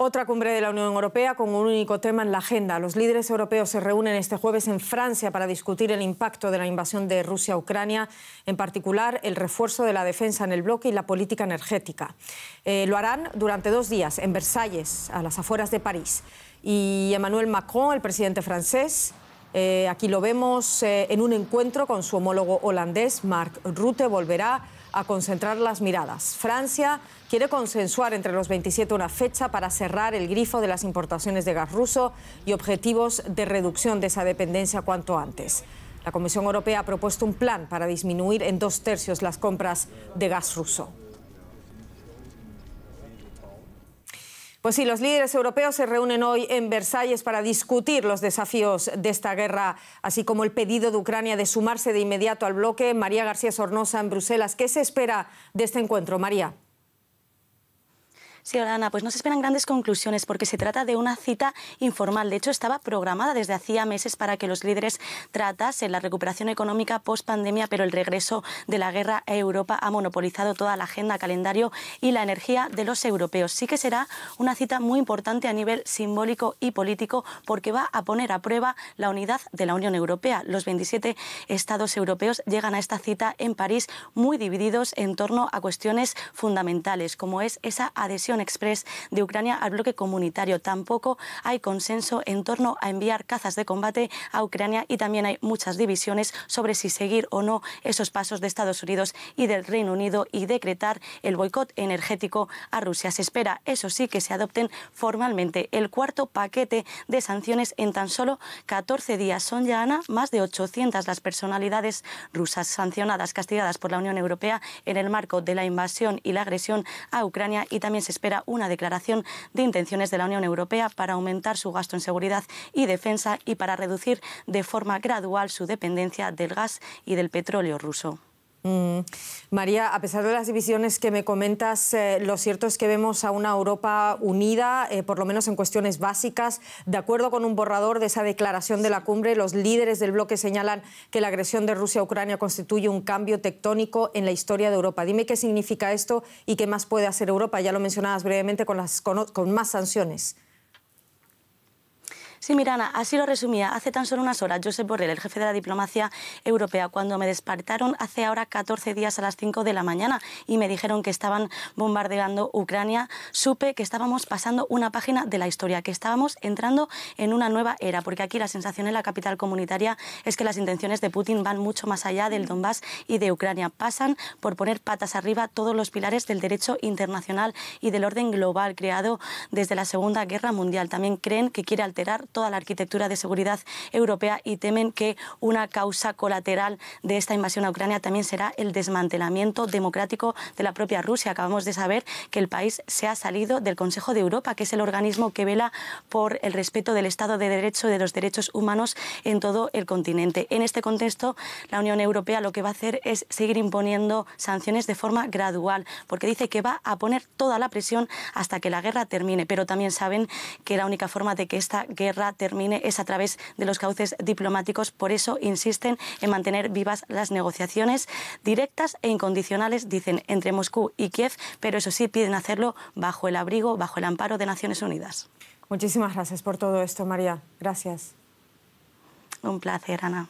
Otra cumbre de la Unión Europea con un único tema en la agenda. Los líderes europeos se reúnen este jueves en Francia para discutir el impacto de la invasión de Rusia a Ucrania, en particular el refuerzo de la defensa en el bloque y la política energética. Eh, lo harán durante dos días en Versalles, a las afueras de París. Y Emmanuel Macron, el presidente francés, eh, aquí lo vemos eh, en un encuentro con su homólogo holandés, Mark Rutte, volverá a concentrar las miradas. Francia quiere consensuar entre los 27 una fecha para cerrar el grifo de las importaciones de gas ruso y objetivos de reducción de esa dependencia cuanto antes. La Comisión Europea ha propuesto un plan para disminuir en dos tercios las compras de gas ruso. Pues sí, los líderes europeos se reúnen hoy en Versalles para discutir los desafíos de esta guerra, así como el pedido de Ucrania de sumarse de inmediato al bloque. María García Sornosa en Bruselas. ¿Qué se espera de este encuentro, María? Sí, Ana, pues no se esperan grandes conclusiones porque se trata de una cita informal. De hecho, estaba programada desde hacía meses para que los líderes tratasen la recuperación económica post pandemia, pero el regreso de la guerra a Europa ha monopolizado toda la agenda, calendario y la energía de los europeos. Sí que será una cita muy importante a nivel simbólico y político porque va a poner a prueba la unidad de la Unión Europea. Los 27 estados europeos llegan a esta cita en París muy divididos en torno a cuestiones fundamentales, como es esa adhesión express de Ucrania al bloque comunitario. Tampoco hay consenso en torno a enviar cazas de combate a Ucrania y también hay muchas divisiones sobre si seguir o no esos pasos de Estados Unidos y del Reino Unido y decretar el boicot energético a Rusia. Se espera, eso sí, que se adopten formalmente el cuarto paquete de sanciones en tan solo 14 días. Son ya, más de 800 las personalidades rusas sancionadas, castigadas por la Unión Europea en el marco de la invasión y la agresión a Ucrania y también se espera una declaración de intenciones de la Unión Europea para aumentar su gasto en seguridad y defensa y para reducir de forma gradual su dependencia del gas y del petróleo ruso. Mm. María, a pesar de las divisiones que me comentas, eh, lo cierto es que vemos a una Europa unida, eh, por lo menos en cuestiones básicas. De acuerdo con un borrador de esa declaración de la cumbre, los líderes del bloque señalan que la agresión de Rusia a Ucrania constituye un cambio tectónico en la historia de Europa. Dime qué significa esto y qué más puede hacer Europa. Ya lo mencionabas brevemente con, más sanciones. Sí, Mirana, así lo resumía hace tan solo unas horas Josep Borrell, el jefe de la diplomacia europea, cuando me despertaron hace ahora 14 días a las 5 de la mañana y me dijeron que estaban bombardeando Ucrania, supe que estábamos pasando una página de la historia, que estábamos entrando en una nueva era, porque aquí la sensación en la capital comunitaria es que las intenciones de Putin van mucho más allá del Donbass y de Ucrania. Pasan por poner patas arriba todos los pilares del derecho internacional y del orden global creado desde la Segunda Guerra Mundial. También creen que quiere alterar toda la arquitectura de seguridad europea y temen que una causa colateral de esta invasión a Ucrania también será el desmantelamiento democrático de la propia Rusia. Acabamos de saber que el país se ha salido del Consejo de Europa, que es el organismo que vela por el respeto del Estado de Derecho y de los derechos humanos en todo el continente. En este contexto, la Unión Europea lo que va a hacer es seguir imponiendo sanciones de forma gradual, porque dice que va a poner toda la presión hasta que la guerra termine, pero también saben que la única forma de que esta guerra termine es a través de los cauces diplomáticos. Por eso insisten en mantener vivas las negociaciones directas e incondicionales, dicen, entre Moscú y Kiev, pero eso sí piden hacerlo bajo el abrigo, bajo el amparo de Naciones Unidas. Muchísimas gracias por todo esto, María. Gracias. Un placer, Ana.